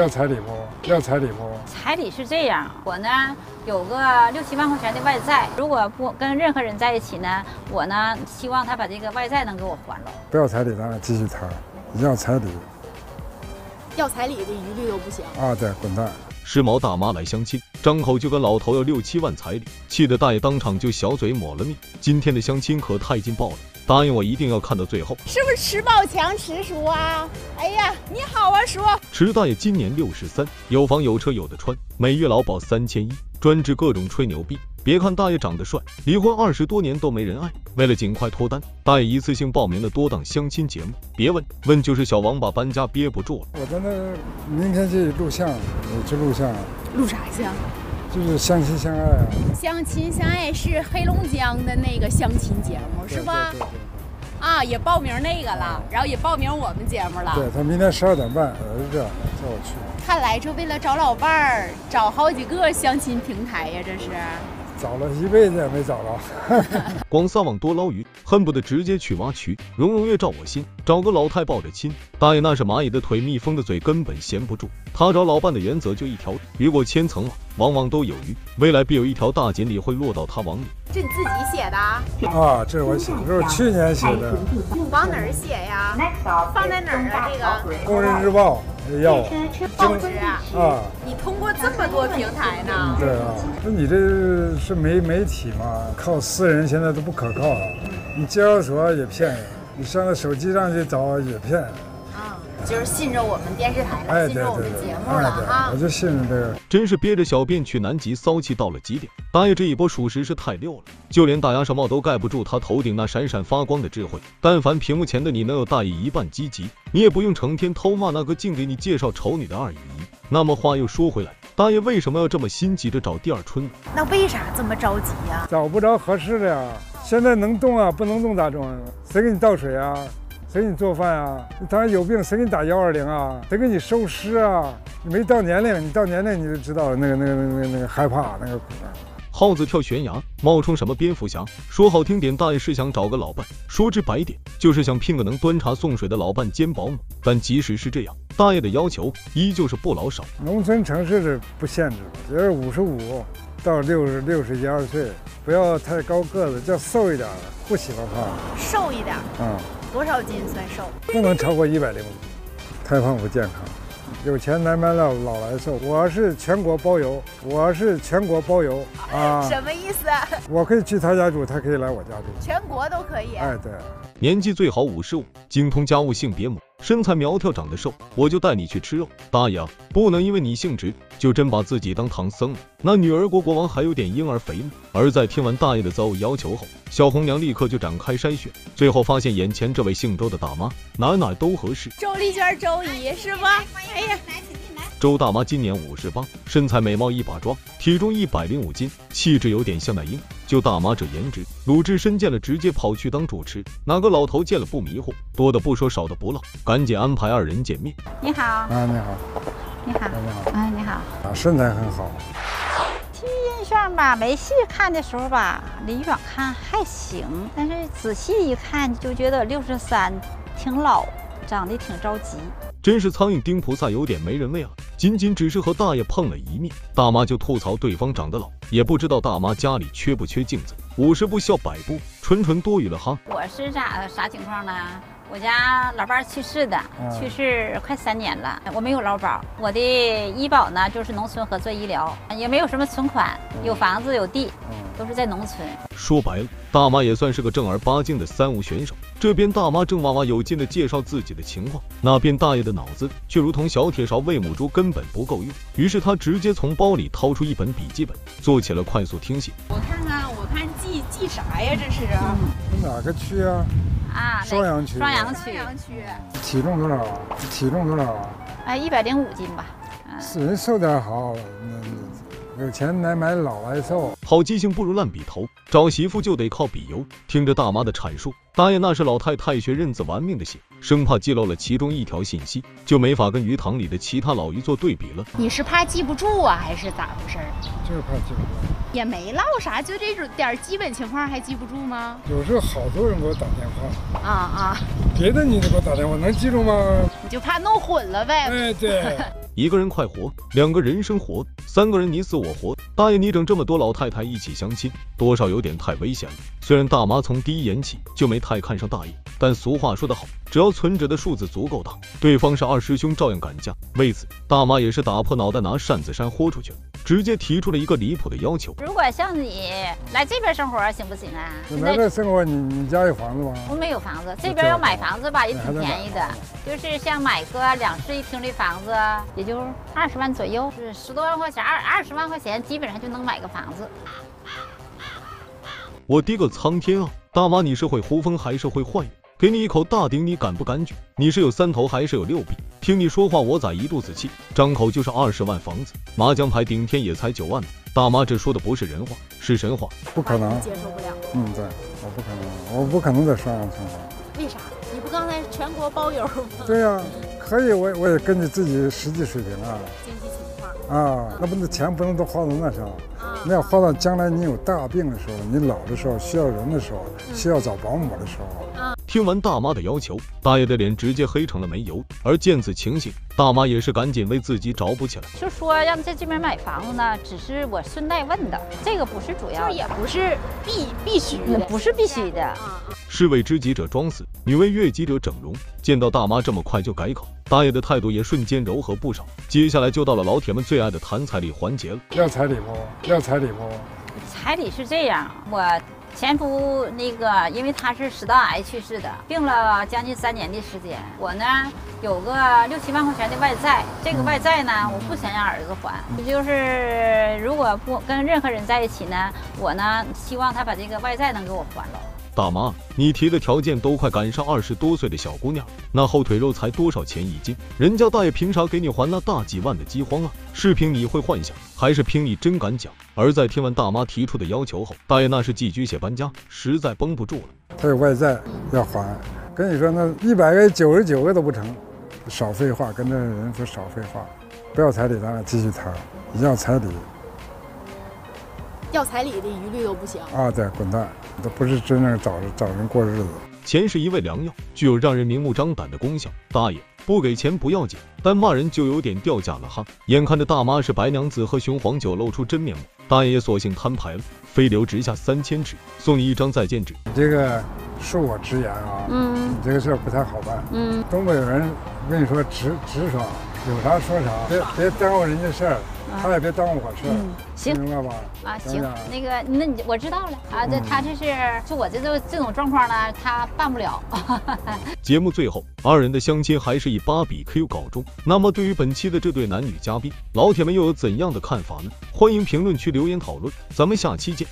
要彩礼不？要彩礼不？彩礼是这样，我呢有个六七万块钱的外债，如果不跟任何人在一起呢，我呢希望他把这个外债能给我还了。不要彩礼，咱俩继续谈。要彩礼要彩礼的一律都不行。啊，对，滚蛋！时髦大妈来相亲，张口就跟老头要六七万彩礼，气得大爷当场就小嘴抹了蜜。今天的相亲可太劲爆了，答应我一定要看到最后。是不是迟宝强迟叔啊？哎呀，你好啊，叔。迟大爷今年六十三，有房有车有的穿，每月劳保三千一，专治各种吹牛逼。别看大爷长得帅，离婚二十多年都没人爱。为了尽快脱单，大爷一次性报名了多档相亲节目。别问，问就是小王八搬家憋不住了。我在那明天去录像，我去录像，录啥像？就是相亲相爱啊。相亲相爱是黑龙江的那个相亲节目是吧？对对对啊，也报名那个了，然后也报名我们节目了。对他明天十二点半，儿子叫我去。看来这为了找老伴儿，找好几个相亲平台呀，这是。找了一辈子也没找着。光撒网多捞鱼，恨不得直接去挖渠。蓉蓉月照我心，找个老太抱着亲。大爷那是蚂蚁的腿，蜜蜂的嘴根本闲不住。他找老伴的原则就一条，鱼过千层网，网网都有鱼。未来必有一条大锦鲤会落到他网里。这你自己写的？啊，啊这是我写的，这是去年写的，往哪儿写呀？放在哪儿啊？这个《工人日报》要报纸啊？啊，你通过这么多平台呢？对啊，那你这是媒媒体嘛？靠私人现在都不可靠了，你介绍所也骗人，你上个手机上去找也骗人。啊，就是信着我们电视台了，哎，信着我们节目了哎对，哈我。就信任这个。真是憋着小便去南极，骚气到了极点。大爷这一波属实是太溜了，就连大鸭舌帽都盖不住他头顶那闪闪发光的智慧。但凡屏幕前的你能有大爷一半积极，你也不用成天偷骂那个净给你介绍丑女的二姨。那么话又说回来，大爷为什么要这么心急着找第二春呢？那为啥这么着急呀？找不着合适的呀。现在能动啊，不能动咋整啊？谁给你倒水啊？谁给你做饭啊？你当然有病，谁给你打幺二零啊？谁给你收尸啊？你没到年龄，你到年龄你就知道那个那个那个那个害怕那个苦啊。耗子跳悬崖，冒充什么蝙蝠侠？说好听点，大爷是想找个老伴；说直白点，就是想聘个能端茶送水的老伴兼保姆。但即使是这样，大爷的要求依旧是不老少。农村城市是不限制的，只要五十五到六十六十一二岁，不要太高个子，叫瘦一点的，不喜欢胖瘦一点，啊、多少斤算瘦？不能超过一百零五，太胖不健康。有钱难买老老来瘦，我是全国包邮，我是全国包邮啊！什么意思？我可以去他家住，他可以来我家住。全国都可以。哎，对，年纪最好五十五，精通家务，性别母，身材苗条，长得瘦，我就带你去吃肉。大爷啊，不能因为你姓直，就真把自己当唐僧了。那女儿国国王还有点婴儿肥呢。而在听完大爷的择偶要求后，小红娘立刻就展开筛选，最后发现眼前这位姓周的大妈哪哪都合适。周丽娟，周姨是不？哎呀，周大妈今年五十八，身材美貌一把抓，体重一百零五斤，气质有点像那英。就大妈这颜值，鲁智深见了直接跑去当主持，哪个老头见了不迷糊？多的不说，少的不唠，赶紧安排二人见面。你好，啊，你好，你好，你好，啊，你好。啊，身材很好，第一印象吧，没细看的时候吧，离远看还行，但是仔细一看就觉得六十三，挺老，长得挺着急。真是苍蝇叮菩萨，有点没人味啊！仅仅只是和大爷碰了一面，大妈就吐槽对方长得老，也不知道大妈家里缺不缺镜子。五十步笑百步，纯纯多余了哈。我是咋啥情况呢？我家老伴儿去世的，嗯去世快三年了，我没有劳保，我的医保呢就是农村合作医疗，也没有什么存款，有房子有地，嗯，都是在农村。说白了，大妈也算是个正儿八经的三无选手。这边大妈正哇哇有劲的介绍自己的情况，那边大爷的脑子却如同小铁勺喂母猪，根本不够用。于是他直接从包里掏出一本笔记本，做起了快速听写。我看看，我看记记啥呀？这是你哪个区啊？啊，双阳区双阳区。体重多少啊？体重多少啊？哎，一百零五斤吧。人瘦点好，那有钱难买老来瘦。好记性不如烂笔头，找媳妇就得靠笔油。听着大妈的阐述，大大爷那是老太太学认字玩命的写，生怕记漏了其中一条信息，就没法跟鱼塘里的其他老鱼做对比了。你是怕记不住啊，还是咋回事儿？就是怕记不住。也没唠啥，就这种点儿基本情况还记不住吗？有时候好多人给我打电话，啊啊，别的你都给我打电话，能记住吗？你就怕弄混了呗。哎，对。一个人快活，两个人生活，三个人你死我活。大爷，你整这么多老太太一起相亲，多少有点太危险了。虽然大妈从第一眼起就没太看上大爷，但俗话说得好，只要存折的数字足够大，对方是二师兄照样敢嫁。为此，大妈也是打破脑袋拿扇子扇豁出去了，直接提出了一个离谱的要求。如果像你来这边生活行不行啊？来这生活，你你家有房子吗？我没有房子，这边要买房子吧也挺便宜的，就是像买个两室一厅的房子，也就二十万左右，是十多万块钱，二二十万块钱基本上就能买个房子。我滴个苍天啊！大妈，你是会呼风还是会唤雨？给你一口大鼎，你敢不敢举？你是有三头还是有六臂？听你说话，我咋一肚子气？张口就是二十万房子，麻将牌顶天也才九万呢。大妈，这说的不是人话，是神话。不可能，接受不了。嗯，对，我不可能，我不可能在山上生活。为啥？你不刚才全国包邮吗？对呀，可以，我我也根据自己实际水平啊。经济情况。啊，那不那钱不能都花到那上，那要花到将来你有大病的时候，你老的时候需要人的时候，需要找保姆的时候。听完大妈的要求，大爷的脸直接黑成了煤油。而见此情形，大妈也是赶紧为自己找补起来。就说让在这边买房子呢，只是我顺带问的，这个不是主要，这也不是必必须的，不是必须的。士为知己者装死，女为悦己者整容。见到大妈这么快就改口，大爷的态度也瞬间柔和不少。接下来就到了老铁们最爱的谈彩礼环节了。要彩礼不？要彩礼不？彩礼是这样，我。前夫那个，因为他是食道癌去世的，病了将近三年的时间。我呢有个六七万块钱的外债，这个外债呢我不想让儿子还，就是如果不跟任何人在一起呢，我呢希望他把这个外债能给我还了。大妈，你提的条件都快赶上二十多岁的小姑娘，那后腿肉才多少钱一斤？人家大爷凭啥给你还那大几万的饥荒啊？是凭你会幻想，还是凭你真敢讲？而在听完大妈提出的要求后，大爷那是寄居蟹搬家，实在绷不住了。他有外债要还，跟你说那一百个九十九个都不成，少废话，跟这人说少废话，不要彩礼，咱俩继续谈，要彩礼。要彩礼的一律都不行啊！对，滚蛋！这不是真正找找人过日子。钱是一味良药，具有让人明目张胆的功效。大爷不给钱不要紧，但骂人就有点掉价了哈。眼看着大妈是白娘子和雄黄酒露出真面目，大爷索性摊牌了，飞流直下三千尺，送你一张再见纸。你这个恕我直言啊，嗯，你这个事儿不太好办。嗯，东北有人跟你说直直爽，有啥说啥，别别耽误人家事儿。他也别耽误我事儿，行，明白吧？啊，行，那个，那你我知道了啊。这他这是就我这种这种状况呢，他办不了。节目最后，二人的相亲还是以八比 Q 告终。那么，对于本期的这对男女嘉宾，老铁们又有怎样的看法呢？欢迎评论区留言讨论，咱们下期见。